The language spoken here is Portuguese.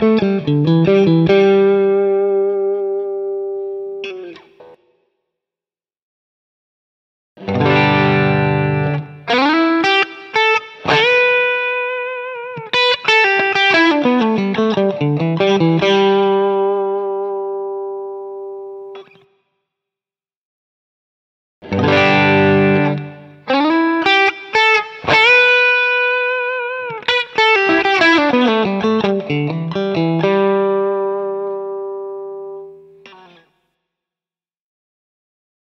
Música